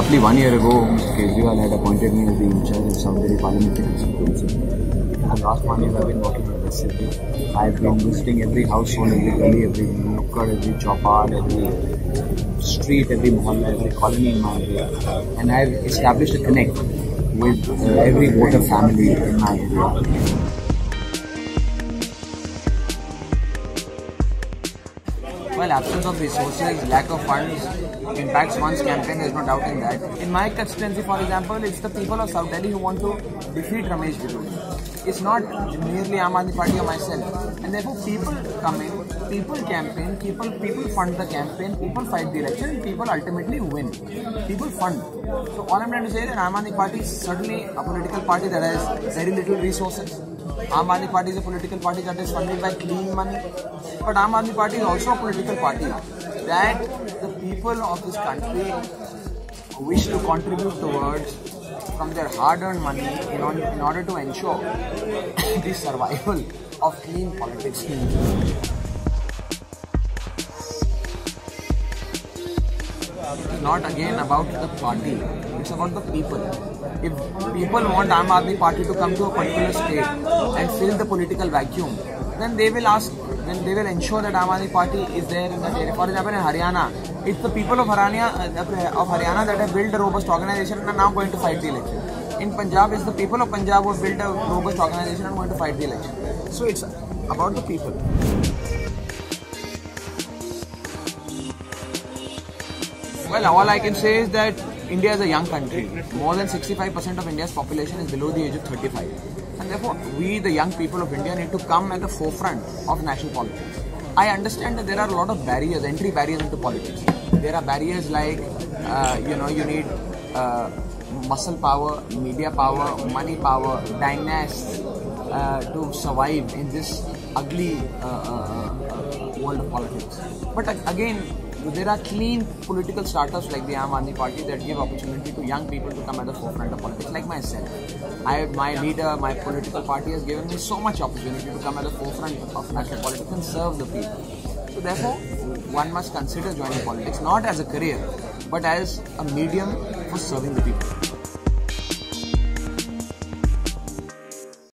roughly one year ago. Kejriwal had appointed me as the in charge of Delhi Parliamentary constituency. For the last one year, I've been working aggressively. I've been visiting every household, every gully, every nukkad, every chopar, every street, every mohalla, every colony in my area. And I've established a connect with uh, every voter family in my area. Well, absence of resources, lack of funds impacts one's campaign, there's no doubt in that. In my constituency, for example, it's the people of South Delhi who want to defeat Ramesh Bidhuri. It's not merely Aam Aadmi Party or myself. And therefore, people come in, people campaign, people people fund the campaign, people fight the election, people ultimately win. People fund. So all I'm trying to say is that Aam Aadmi Party is certainly a political party that has very little resources. Aam Aadmi Party is a political party that is funded by clean money. But Aam Aadmi Party is also a political party that the people of this country wish to contribute towards from their hard-earned money in order, in order to ensure the survival of clean politics. It's not again about the party, it's about the people. If people want Aam Aadmi Party to come to a particular state and fill the political vacuum, then they will ask, then they will ensure that Aam Party is there in that area. For example, in Haryana, it's the people of Haryana, uh, of Haryana that have built a robust organization and are now going to fight the election. In Punjab, it's the people of Punjab who have built a robust organization and are going to fight the election. So it's about the people. Well, all I can say is that India is a young country. More than 65% of India's population is below the age of 35. And therefore, we, the young people of India, need to come at the forefront of national politics. I understand that there are a lot of barriers, entry barriers into politics. There are barriers like, uh, you know, you need uh, muscle power, media power, money power, dynasts uh, to survive in this ugly uh, uh, world of politics. But again, there are clean political startups like the Aam Aadmi Party that give opportunity to young people to come at the forefront of politics, like myself. I, my leader, my political party has given me so much opportunity to come at the forefront of national politics and serve the people. So therefore, one must consider joining politics not as a career, but as a medium for serving the people.